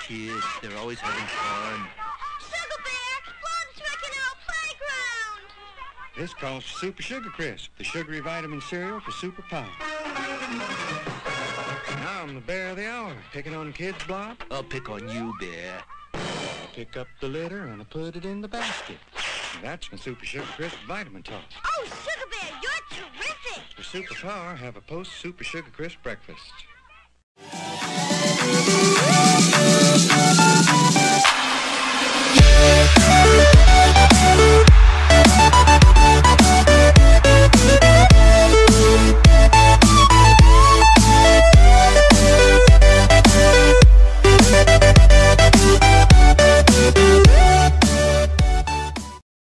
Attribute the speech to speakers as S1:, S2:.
S1: kids. They're always having fun.
S2: Sugar Bear, blobs wrecking our playground.
S3: This calls for Super Sugar Crisp, the sugary vitamin cereal for superpower. Now I'm the bear of the hour, picking on kids' blob.
S1: I'll pick on you, Bear.
S3: I pick up the litter and I put it in the basket. That's my Super Sugar Crisp vitamin toss.
S2: Oh, Sugar Bear, you're terrific.
S3: For superpower, have a post Super Sugar Crisp breakfast.